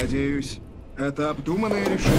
Надеюсь, это обдуманное решение.